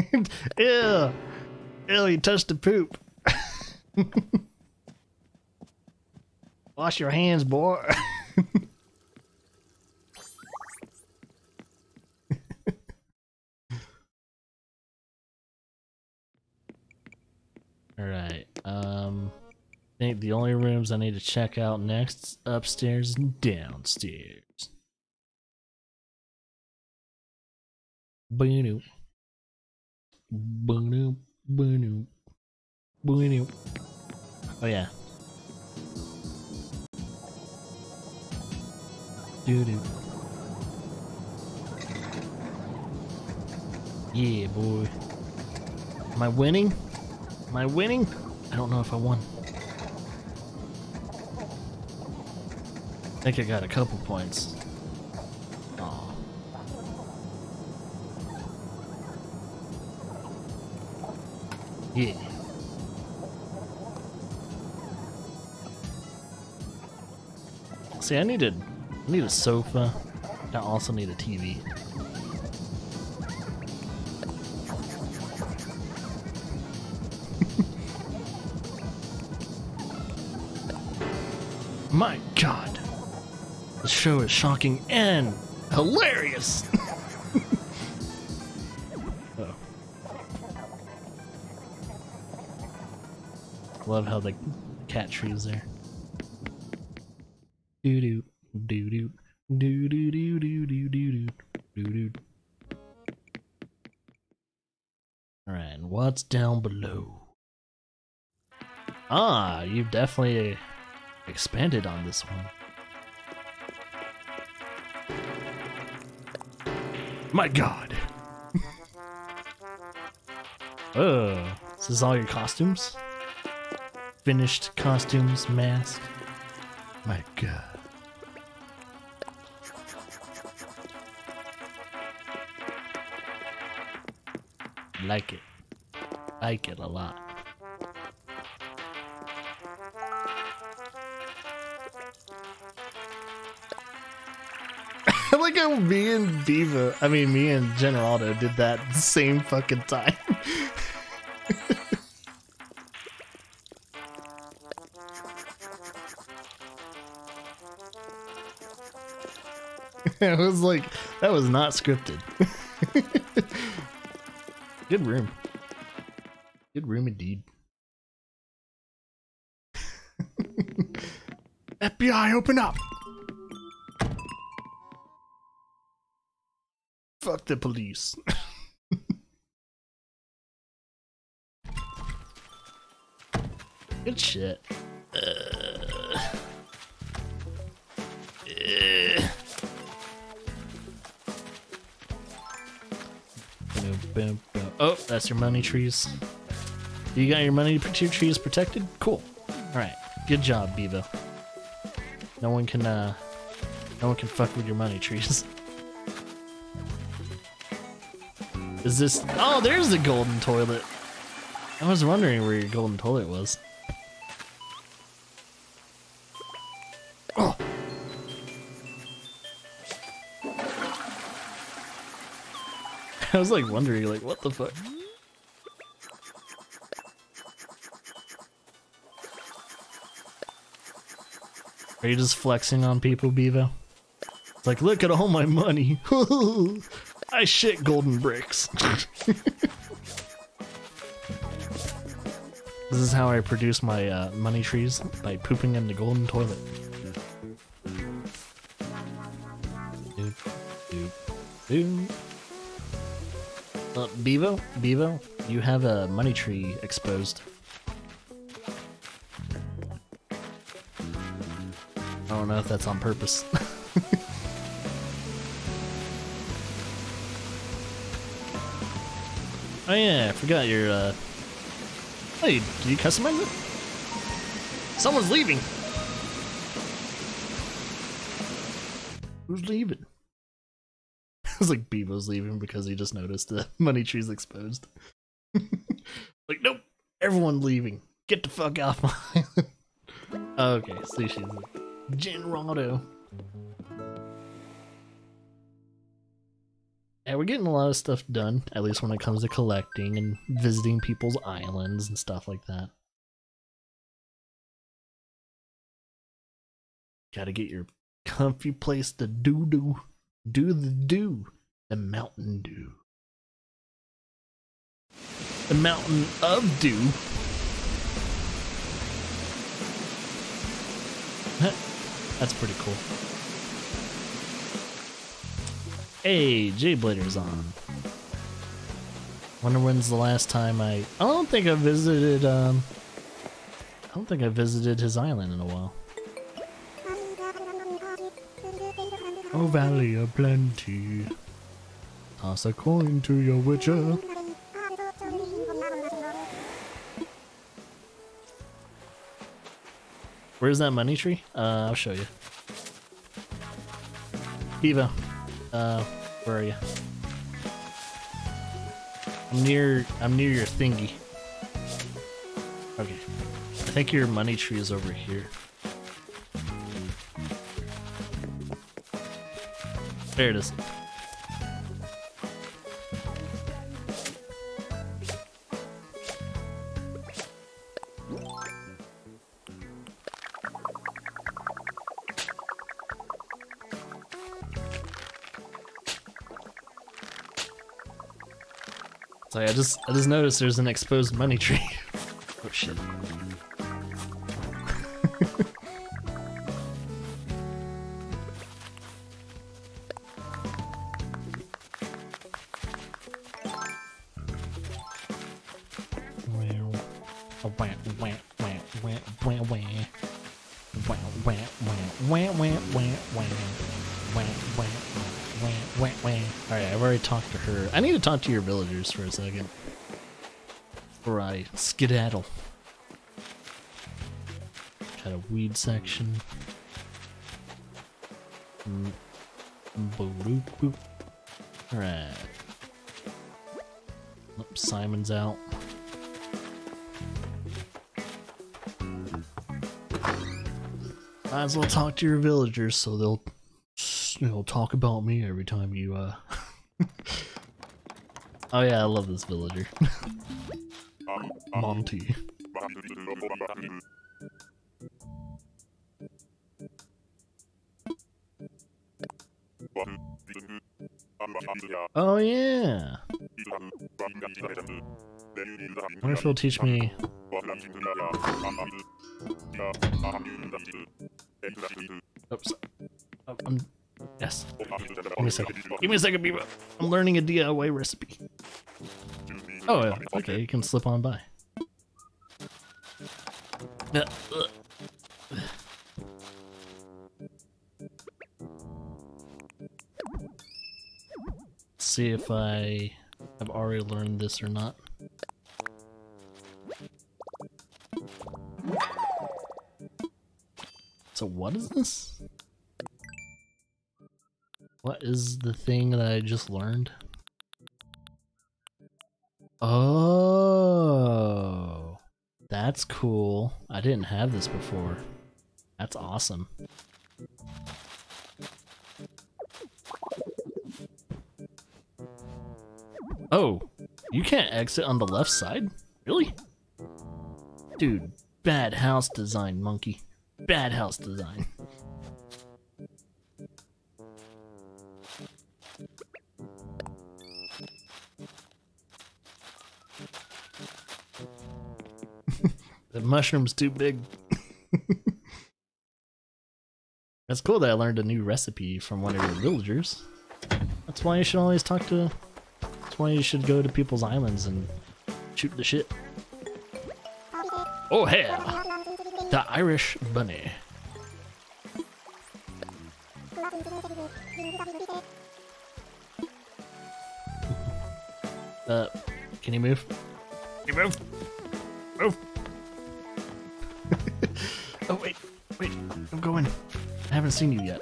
Ew. Ew, you touched the poop. Wash your hands, boy. Alright, um... I think the only rooms I need to check out next upstairs and downstairs. Boonu. Boonu. Oh yeah. Doo doo. Yeah, boy. Am I winning? Am I winning? I don't know if I won. I think I got a couple points. Yeah. See, I needed, I need a sofa. I also need a TV. My god. The show is shocking and hilarious. Love how the cat tree is there. Doo doo doo doo doo doo doo doo doo doo doo doo. Alright, and what's down below? Ah, you've definitely expanded on this one. My god. oh, this is all your costumes? Finished costumes, mask. My god. Like it. Like it a lot. Like how me and Diva, I mean me and Generaldo did that same fucking time. I was like, that was not scripted. Good room. Good room indeed. FBI, open up! Fuck the police. Good shit. Uh, uh. Oh, that's your money trees. You got your money trees protected? Cool. Alright. Good job, Bevo. No one can, uh... No one can fuck with your money trees. Is this... Oh, there's the golden toilet. I was wondering where your golden toilet was. Was like wondering, like, what the fuck? Are you just flexing on people, Bevo? It's like, look at all my money. I shit golden bricks. this is how I produce my uh, money trees, by pooping in the golden toilet. Doop, doop, doop. Uh, Bevo, Bevo, you have a money tree exposed. I don't know if that's on purpose. oh yeah, I forgot your, uh... Hey, did you customize it? Someone's leaving! Who's leaving? I was like, Bevo's leaving because he just noticed the money tree's exposed. like, nope, everyone leaving. Get the fuck off my island. okay, Sushi's like, Generado. Yeah, we're getting a lot of stuff done, at least when it comes to collecting and visiting people's islands and stuff like that. Gotta get your comfy place to do do. Do the do. The Mountain Dew. The Mountain of Dew. That's pretty cool. Hey, Jay Blader's on. Wonder when's the last time I... I don't think I visited, um... I don't think I visited his island in a while. Oh, Valley of Plenty. Toss a coin to your witcher. Where's that money tree? Uh, I'll show you. Eva, uh, where are you? I'm near, I'm near your thingy. Okay. I think your money tree is over here. There it is. So I just I just noticed there's an exposed money tree. oh shit. Talked to her. I need to talk to your villagers for a second. Before I skedaddle. Got a weed section. Alright. Simon's out. Might as well talk to your villagers so they'll, you know, talk about me every time you, uh... oh yeah, I love this villager. Monty. Oh yeah! I wonder if he'll teach me... Oops. Oh. Yes. Give me a second. Give me a second, Bevo. I'm learning a DIY recipe. Oh, okay, you can slip on by. Uh. see if I have already learned this or not. So what is this? What is the thing that I just learned? Oh, that's cool. I didn't have this before. That's awesome. Oh, you can't exit on the left side? Really? Dude, bad house design, monkey. Bad house design. Mushroom's too big. That's cool that I learned a new recipe from one of your villagers. That's why you should always talk to That's why you should go to people's islands and shoot the shit. Oh hell! The Irish Bunny. uh, can you move? Can you move? Move! Haven't seen you yet.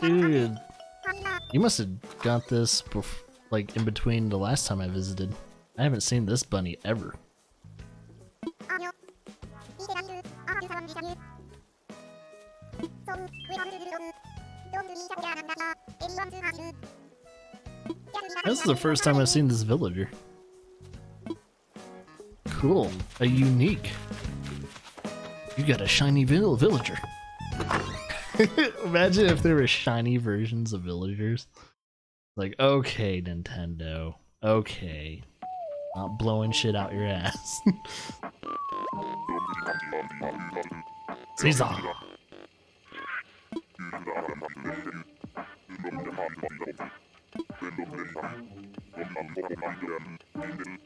Dude, you must have got this like in between the last time I visited. I haven't seen this bunny ever. This is the first time I've seen this villager. Cool. A unique. You got a shiny vill villager. Imagine if there were shiny versions of villagers. Like, okay, Nintendo. Okay. Not blowing shit out your ass. Caesar!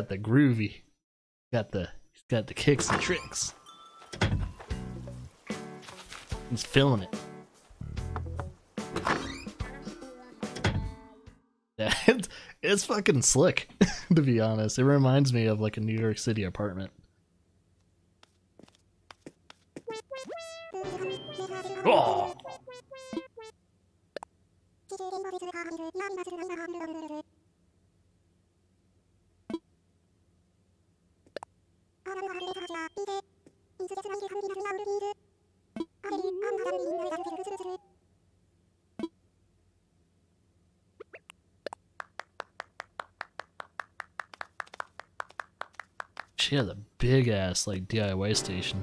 got the groovy. Got the he's got the kicks and tricks. He's feeling it. Yeah, it's, it's fucking slick, to be honest. It reminds me of like a New York City apartment. Oh! She has a big ass like DIY station.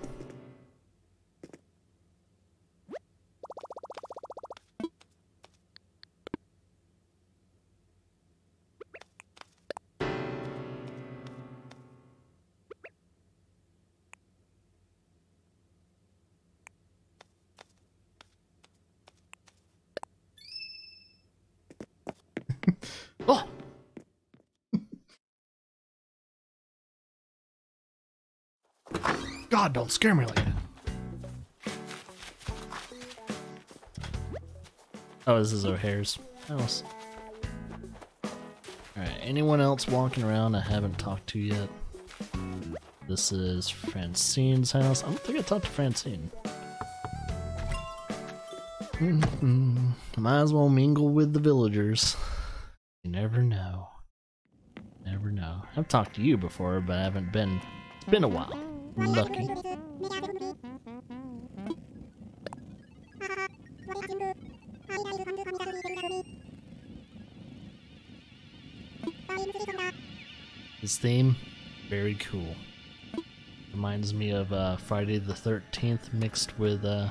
God, don't scare me like that. Oh, this is O'Hare's house. Alright, anyone else walking around I haven't talked to yet? This is Francine's house. I don't think I talked to Francine. Mm-hmm. Might as well mingle with the villagers. You never know. Never know. I've talked to you before, but I haven't been. It's been a while. Lucky. His theme, very cool. Reminds me of uh, Friday the Thirteenth mixed with uh,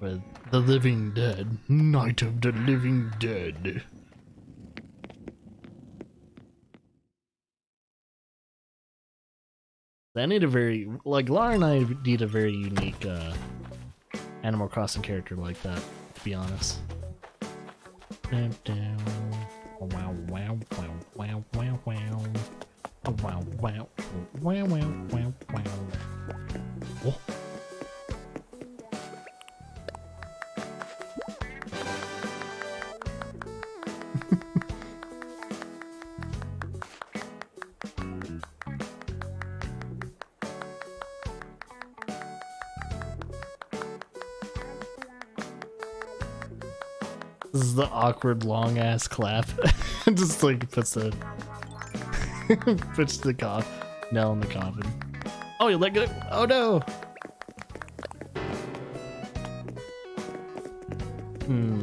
with The Living Dead, Night of the Living Dead. I need a very like Lara and I need a very unique uh, Animal Crossing character like that. To be honest. Dun. Wow, wow, wow, wow, wow, wow. Oh, Wow, wow, wow, wow, wow, wow. Awkward long ass clap. Just like puts the puts the cough nail in the coffin. Oh, you let go. Oh no. Hmm.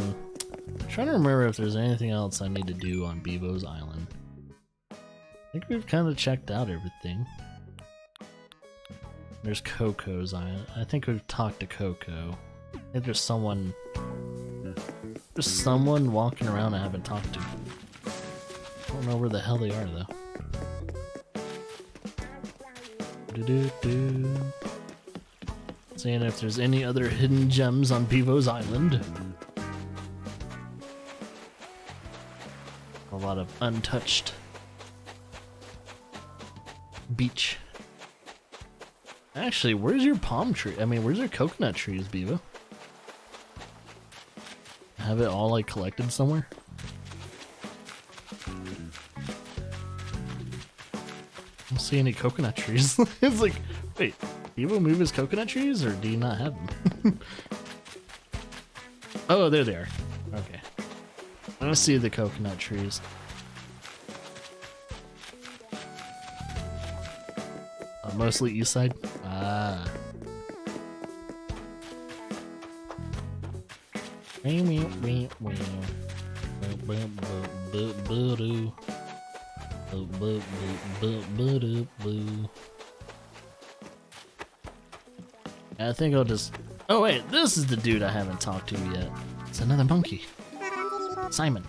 trying to remember if there's anything else I need to do on Bevo's Island. I think we've kind of checked out everything. There's Coco's Island. I think we've talked to Coco. I think there's someone there's someone walking around I haven't talked to. I don't know where the hell they are though. Do-do-do. Seeing if there's any other hidden gems on Bevo's Island. A lot of untouched beach. Actually, where's your palm tree? I mean, where's your coconut trees, Bevo? Have it all like collected somewhere? Let's see see any coconut trees. it's like, wait, people move his coconut trees or do you not have them? oh, there they are. Okay. I don't see the coconut trees. Uh, mostly east side? Ah. I think I'll just. Oh wait, this is the dude I haven't talked to yet. It's another monkey. Simon.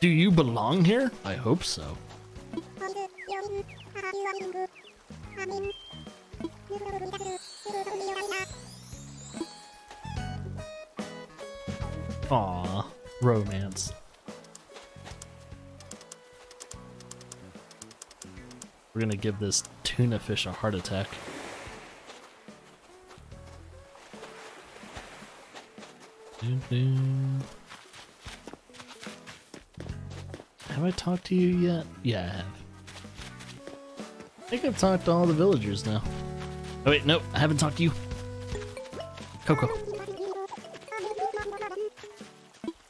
Do you belong here? I hope so. We're gonna give this tuna fish a heart attack. Have I talked to you yet? Yeah, I have. I think I've talked to all the villagers now. Oh wait, no, I haven't talked to you. Coco.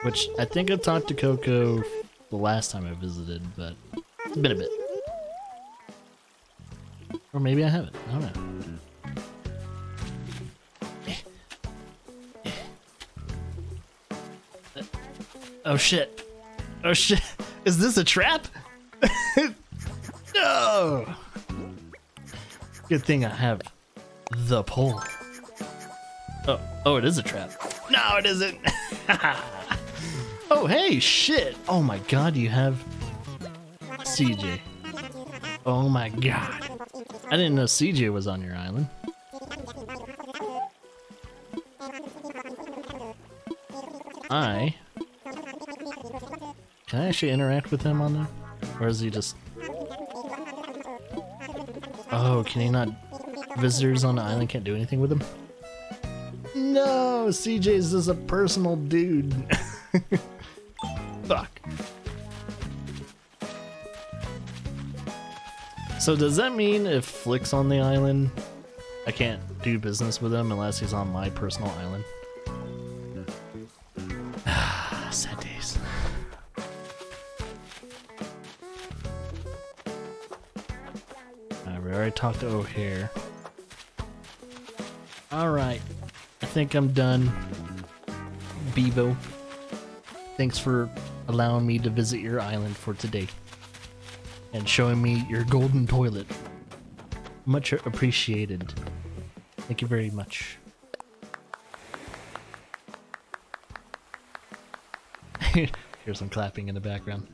Which I think I talked to Coco the last time I visited, but it's been a bit. Or maybe I haven't. I don't know. Oh shit. Oh shit. Is this a trap? no! Good thing I have the pole. Oh, oh, it is a trap. No, it isn't. oh, hey, shit. Oh my god, you have CJ. Oh my god. I didn't know CJ was on your island. I can I actually interact with him on there? Or is he just Oh, can he not visitors on the island can't do anything with him? No, CJ's just a personal dude. So does that mean if Flick's on the island, I can't do business with him unless he's on my personal island? Ah, sad days. Alright, we already talked to O'Hare. Alright, I think I'm done. Bevo, thanks for allowing me to visit your island for today and showing me your golden toilet. Much appreciated. Thank you very much. Here's some clapping in the background.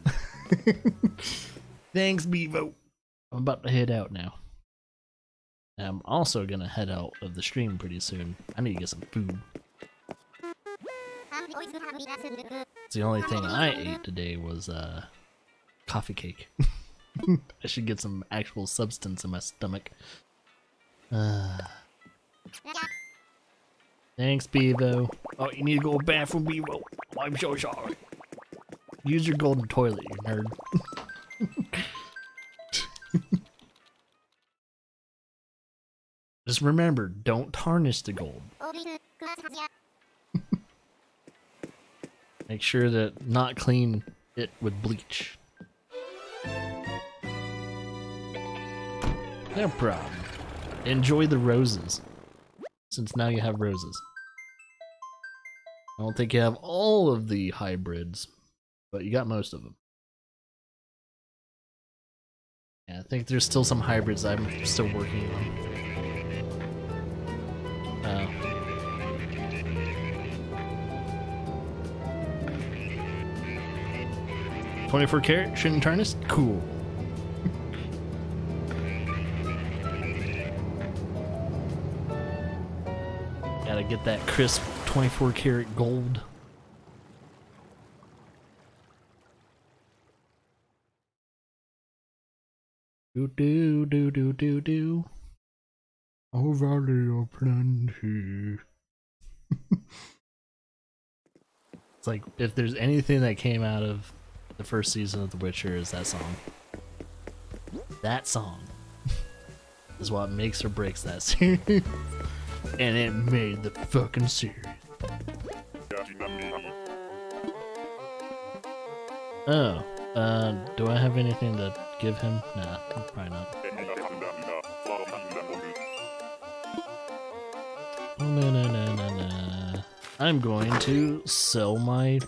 Thanks, Bevo. I'm about to head out now. I'm also gonna head out of the stream pretty soon. I need to get some food. It's the only thing I ate today was uh, coffee cake. I should get some actual substance in my stomach. Uh, thanks, Bevo. Oh, you need to go to the bathroom, Bevo. I'm so sorry. Use your golden toilet, you nerd. Just remember, don't tarnish the gold. Make sure that not clean it with bleach. No problem. Enjoy the roses. Since now you have roses. I don't think you have all of the hybrids, but you got most of them. Yeah, I think there's still some hybrids I'm still working on. Oh. Twenty-four karat shouldn't tarnish. Cool. Get that crisp 24 karat gold. Do do do do do do. Oh, valley of plenty. it's like if there's anything that came out of the first season of The Witcher is that song. That song is what makes or breaks that series. And it made the fucking series. Oh, uh, do I have anything to give him? Nah, probably not. No, no, no, no, no. I'm going to sell my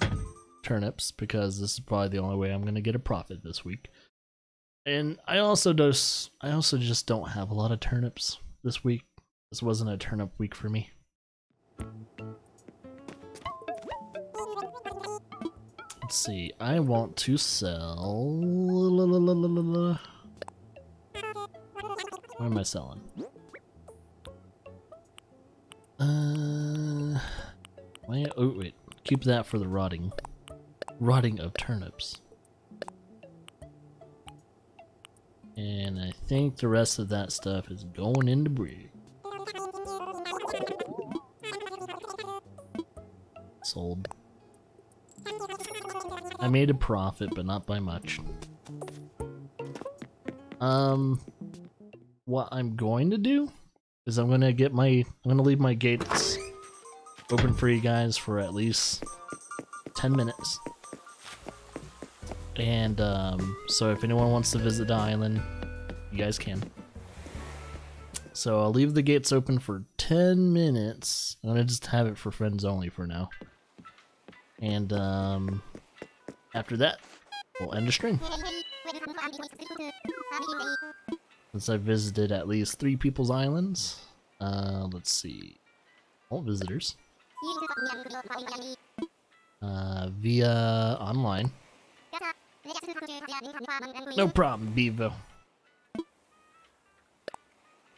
turnips because this is probably the only way I'm going to get a profit this week. And I also just I also just don't have a lot of turnips this week. This wasn't a turnip week for me. Let's see. I want to sell. What am I selling? Uh, why? Oh wait, keep that for the rotting, rotting of turnips. And I think the rest of that stuff is going into brig. Sold. I made a profit, but not by much. Um, what I'm going to do is I'm gonna get my, I'm gonna leave my gates open for you guys for at least 10 minutes. And um, so if anyone wants to visit the island, you guys can. So I'll leave the gates open for 10 minutes. I'm gonna just have it for friends only for now. And um, after that, we'll end the stream. Since I visited at least three people's islands. Uh, let's see. All visitors. Uh, via online. No problem, Bevo.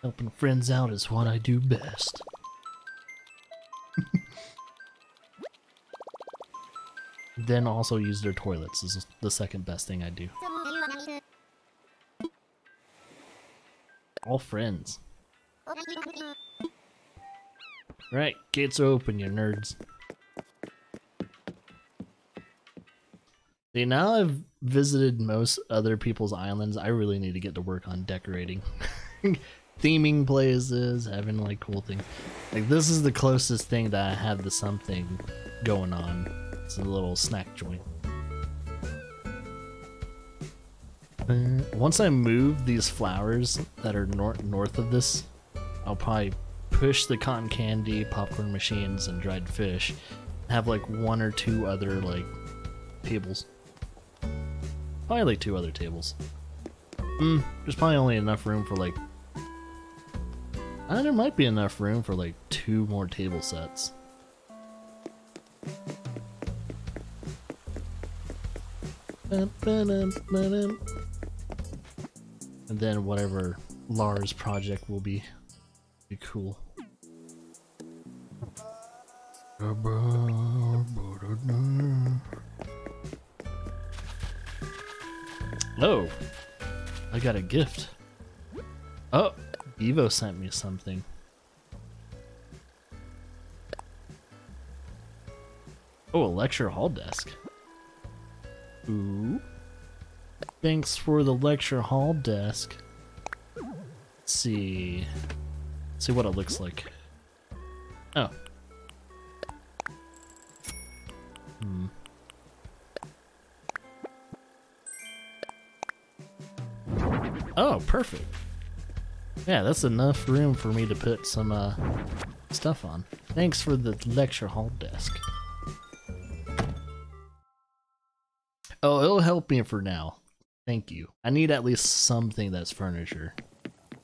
Helping friends out is what I do best. Then also use their toilets is the second best thing I do. All friends. Right, gates are open, you nerds. See, now I've visited most other people's islands, I really need to get to work on decorating. Theming places, having like cool things. Like this is the closest thing that I have to something going on. It's a little snack joint. Once I move these flowers that are nor north of this, I'll probably push the cotton candy, popcorn machines, and dried fish. Have like one or two other like tables. Probably like two other tables. Hmm, there's probably only enough room for like. Uh, there might be enough room for like two more table sets. And then whatever Lars project will be, be cool. Oh, I got a gift. Oh, Evo sent me something. Oh, a lecture hall desk. Ooh. Thanks for the lecture hall desk. Let's see. Let's see what it looks like. Oh. Hmm. Oh, perfect. Yeah, that's enough room for me to put some uh, stuff on. Thanks for the lecture hall desk. Oh, it'll help me for now. Thank you. I need at least something that's furniture.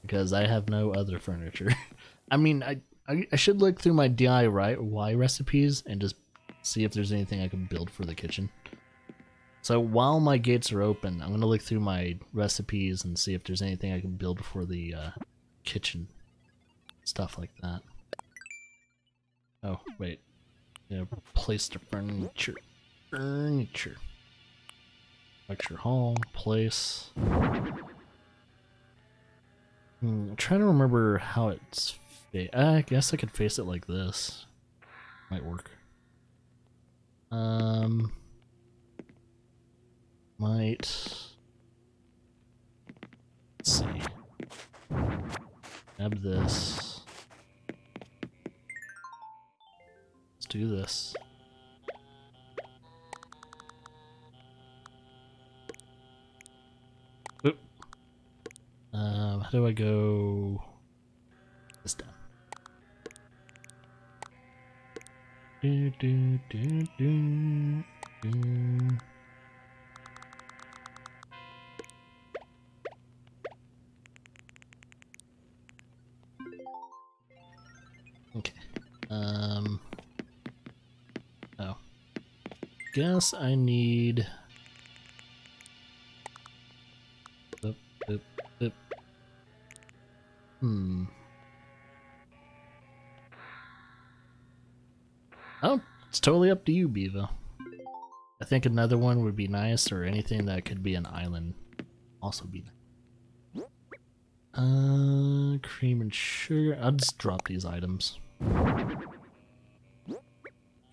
Because I have no other furniture. I mean, I, I, I should look through my DIY recipes and just see if there's anything I can build for the kitchen. So while my gates are open, I'm to look through my recipes and see if there's anything I can build for the uh, kitchen. Stuff like that. Oh, wait. Yeah, place the furniture. Furniture. Lecture hall, place. Hmm, I'm trying to remember how it's. I guess I could face it like this. Might work. Um. might. Let's see. Grab this. Let's do this. Um, how do I go this down? Do, do, do, do, do. Okay. Um. Oh. Guess I need. Totally up to you, Bevo. I think another one would be nice, or anything that could be an island also be nice. Uh, cream and sugar. I'll just drop these items.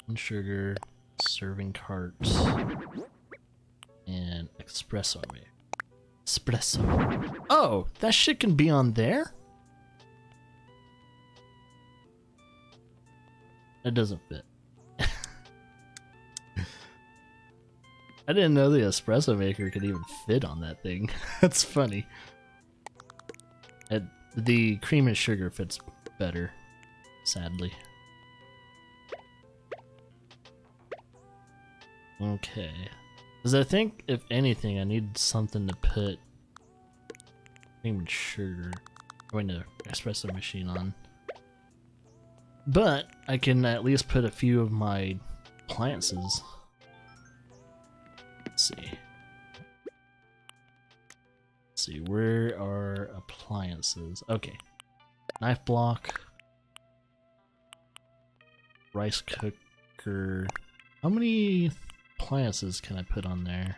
And sugar, serving cart, and espresso. Espresso. Oh, that shit can be on there? It doesn't fit. I didn't know the espresso maker could even fit on that thing. That's funny. It, the cream and sugar fits better, sadly. Okay. Because I think, if anything, I need something to put cream and sugar, or the espresso machine on. But I can at least put a few of my appliances. Let's see. Let's see, where are appliances? Okay. Knife block. Rice cooker. How many appliances can I put on there?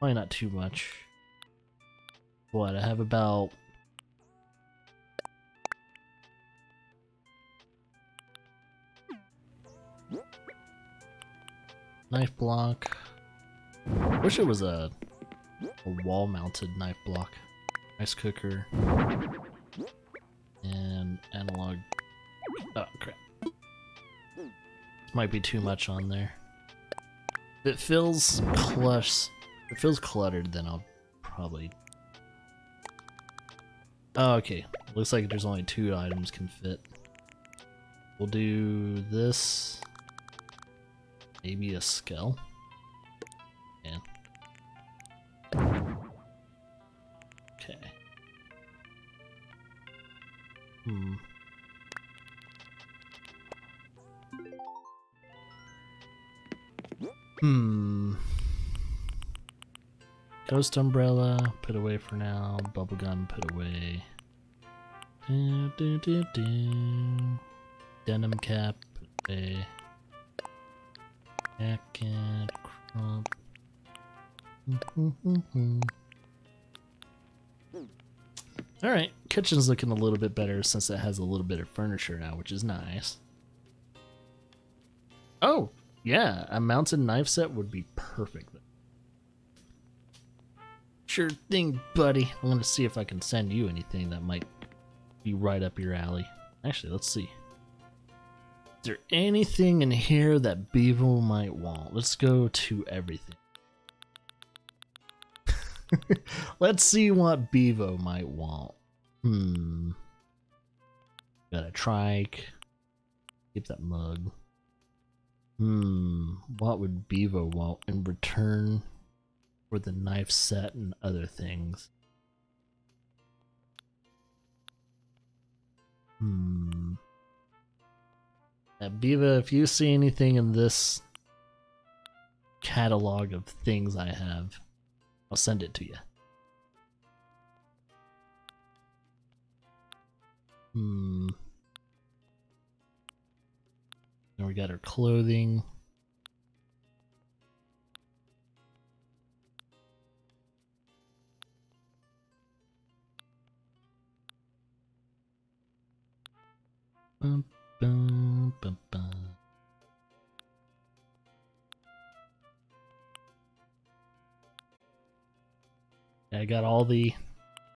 Probably not too much. What, I have about knife block. Wish it was a, a wall-mounted knife block. Rice cooker. And analog. Oh crap. This might be too much on there. If it feels clutch, if it feels cluttered, then I'll probably. Oh, okay. Looks like there's only two items can fit. We'll do this. Maybe a skull? Yeah. Okay. Hmm. Hmm. Ghost umbrella, put away for now. Bubblegum, put away. Do, do, do. Denim cap, put away. Jacket, crop. Alright, kitchen's looking a little bit better since it has a little bit of furniture now, which is nice. Oh, yeah, a mounted knife set would be perfect. Sure thing, buddy. I'm gonna see if I can send you anything that might be right up your alley. Actually, let's see. Is there anything in here that Bevo might want? Let's go to everything. Let's see what Bevo might want. Hmm. Got a trike. Keep that mug. Hmm. What would Bevo want in return for the knife set and other things? Hmm. Uh, Bevo, if you see anything in this catalog of things I have, I'll send it to you. Hmm. Then we got our clothing. Bum, I got all the